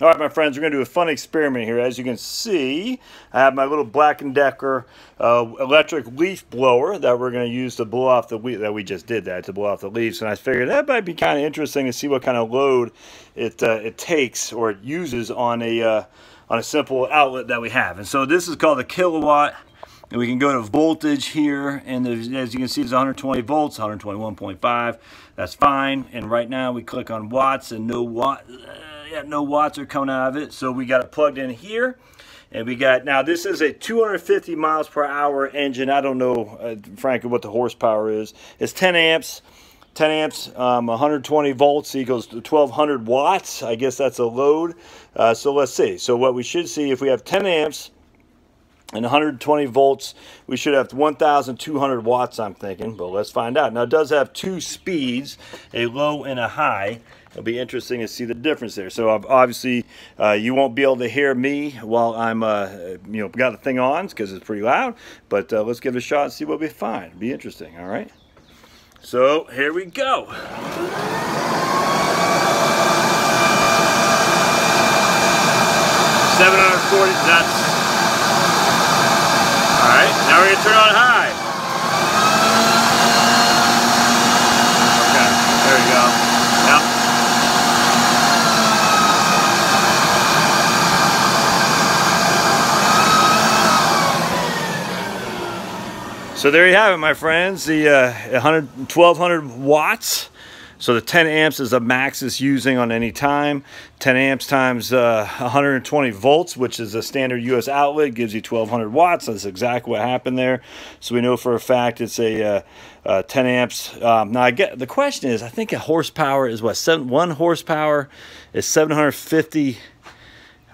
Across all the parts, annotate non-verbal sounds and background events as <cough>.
All right, my friends, we're going to do a fun experiment here. As you can see, I have my little Black & Decker uh, electric leaf blower that we're going to use to blow off the leaf, that we just did that, to blow off the leaves. And I figured that might be kind of interesting to see what kind of load it, uh, it takes or it uses on a, uh, on a simple outlet that we have. And so this is called a Kill A Watt. And we can go to voltage here, and as you can see, it's 120 volts, 121.5. That's fine. And right now, we click on watts and no watt yeah, no watts are coming out of it. So we got it plugged in here. And we got, now this is a 250 miles per hour engine. I don't know, uh, frankly, what the horsepower is. It's 10 amps. 10 amps, um, 120 volts equals 1200 watts. I guess that's a load. Uh, so let's see. So what we should see, if we have 10 amps and 120 volts, we should have 1,200 watts, I'm thinking. But let's find out. Now, it does have two speeds, a low and a high. It'll be interesting to see the difference there. So obviously, uh, you won't be able to hear me while I'm, uh, you know, got the thing on because it's pretty loud. But uh, let's give it a shot and see what we find. It'll be interesting, all right? So here we go. 740, that's, all right, now we're gonna turn on high. Okay, there we go. So there you have it, my friends. The uh, 1200 watts. So the 10 amps is the max it's using on any time. 10 amps times uh, 120 volts, which is a standard US outlet, gives you 1200 watts. That's exactly what happened there. So we know for a fact it's a uh, uh, 10 amps. Um, now I get the question is, I think a horsepower is what seven, one horsepower is 750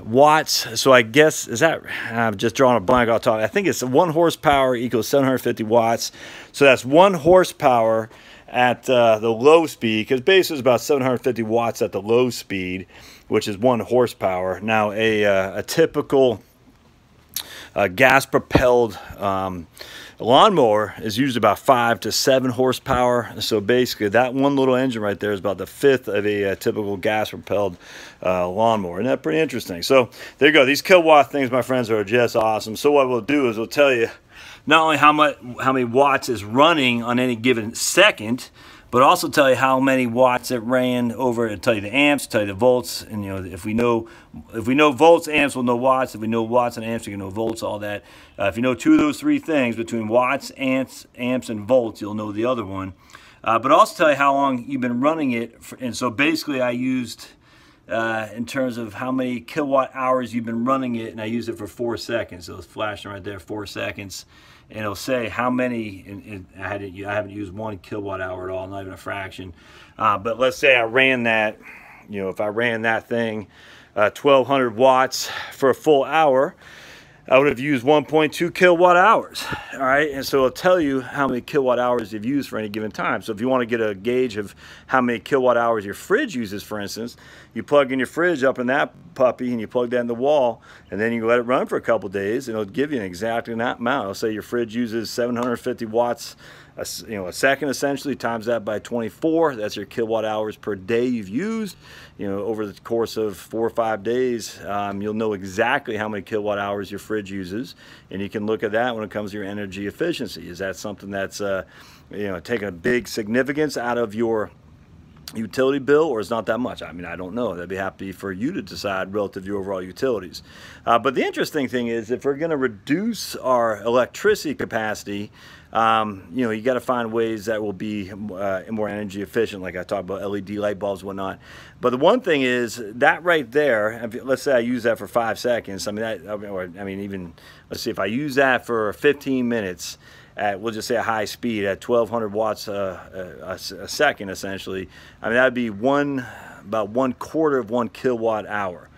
watts. So I guess, is that, I'm just drawing a blank I'll talk. I think it's one horsepower equals 750 watts. So that's one horsepower at uh, the low speed, because basically it's about 750 watts at the low speed, which is one horsepower. Now a, uh, a typical uh, gas-propelled um, lawnmower is used about five to seven horsepower. So basically that one little engine right there is about the fifth of a, uh, typical gas propelled uh, lawnmower. Isn't that pretty interesting? So there you go. These Kill A Watt things, my friends, are just awesome. So what we'll do is we'll tell you not only how much, how many watts is running on any given second, but also tell you how many watts it ran over and tell you the amps, tell you the volts, and you know if we know if we know volts, amps, we'll know watts. If we know watts and amps, we can know volts, all that. Uh, if you know two of those three things between watts, amps, amps, and volts, you'll know the other one. Uh, but also tell you how long you've been running it. For, and so basically, I used uh, in terms of how many kilowatt hours you've been running it, and I used it for four seconds. So it's flashing right there, four seconds and it'll say how many, and, and I, had I haven't used one kilowatt hour at all, not even a fraction. Uh, but let's say I ran that, you know, if I ran that thing uh, 1200 watts for a full hour, I would have used 1.2 kilowatt hours. All right, and so it'll tell you how many kilowatt hours you've used for any given time. So if you want to get a gauge of how many kilowatt hours your fridge uses, for instance, you plug in your fridge up in that puppy and you plug that in the wall, and then you let it run for a couple days, and it'll give you an exact amount. It'll say your fridge uses 750 watts a, you know, a second essentially, times that by 24. That's your kilowatt hours per day you've used. You know, over the course of four or five days, um, you'll know exactly how many kilowatt hours your fridge uses. And you can look at that when it comes to your energy efficiency. Is that something that's, uh, you know, taking a big significance out of your utility bill or it's not that much? I mean, I don't know. That'd be happy for you to decide relative to your overall utilities. Uh, but the interesting thing is if we're going to reduce our electricity capacity, um, you know, you got to find ways that will be uh, more energy efficient, like I talked about LED light bulbs, whatnot. But the one thing is that right there, let's say I use that for five seconds. I mean, that, or, I mean, even, let's see, if I use that for 15 minutes, at we'll just say a high speed at 1200 watts a, a, a second essentially. I mean that'd be one about one quarter of one kilowatt hour.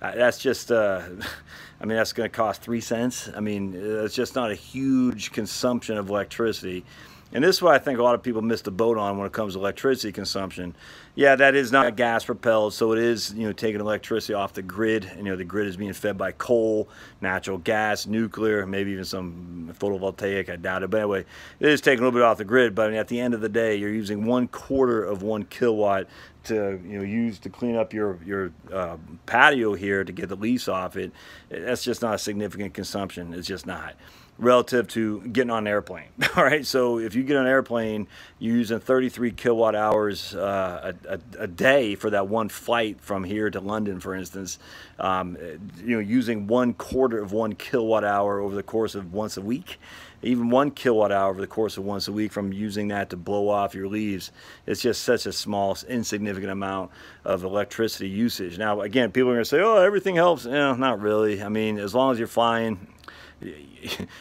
Uh, that's just uh, <laughs> I mean that's going to cost three cents. I mean it's just not a huge consumption of electricity and this is what I think a lot of people miss the boat on when it comes to electricity consumption yeah, that is not gas propelled, so it is you know taking electricity off the grid. And, you know the grid is being fed by coal, natural gas, nuclear, maybe even some photovoltaic. I doubt it, but anyway, it is taking a little bit off the grid. But I mean, at the end of the day, you're using one quarter of one kilowatt to you know use to clean up your your uh, patio here to get the lease off it. That's just not a significant consumption. It's just not relative to getting on an airplane. <laughs> All right, so if you get on an airplane, you're using 33 kilowatt hours uh, a, a, a, day for that one flight from here to London, for instance. Um, you know, using one quarter of one kilowatt hour over the course of once a week, even one kilowatt hour over the course of once a week from using that to blow off your leaves. It's just such a small, insignificant amount of electricity usage. Now, again, people are going to say, "Oh, everything helps." No, not really. I mean, as long as you're flying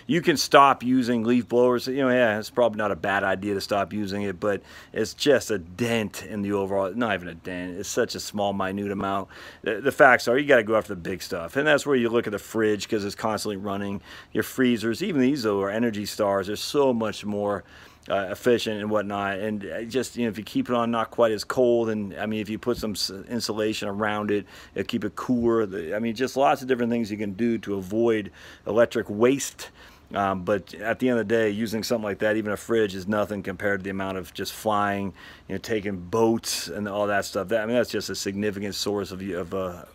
you can stop using leaf blowers. You know, yeah, it's probably not a bad idea to stop using it, but it's just a dent in the overall, not even a dent. It's such a small, minute amount. The, facts are you got to go after the big stuff. And that's where you look at the fridge because it's constantly running. Your freezers, even these though are Energy Stars, there's so much more uh, efficient and whatnot. And uh, just, you know, if you keep it on not quite as cold, and I mean, if you put some insulation around it, it'll keep it cooler. I mean, just lots of different things you can do to avoid electric waste. Um, but at the end of the day, using something like that, even a fridge, is nothing compared to the amount of just flying, you know, taking boats and all that stuff. That, I mean, that's just a significant source of of, uh,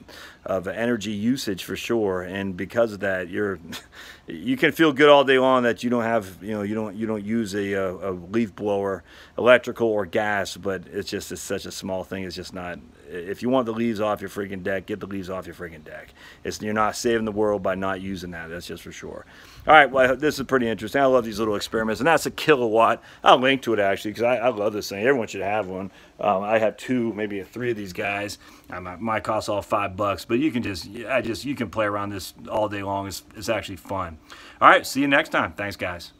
of energy usage for sure. And because of that, you're <laughs> you can feel good all day long that you don't have, you know, you don't you don't use a, a, leaf blower, electrical or gas. But it's just it's such a small thing. It's just not. If you want the leaves off your freaking deck, get the leaves off your freaking deck. It's you're not saving the world by not using that. That's just for sure. All right, well, this is pretty interesting. I love these little experiments, and that's a Kill A Watt. I'll link to it actually because I, I, love this thing. Everyone should have one. Um, I have two, maybe three of these guys. Um, my cost all five bucks, but you can just, I just, you can play around this all day long. It's, it's actually fun. All right, see you next time. Thanks, guys.